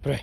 不对。